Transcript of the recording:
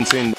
Insane.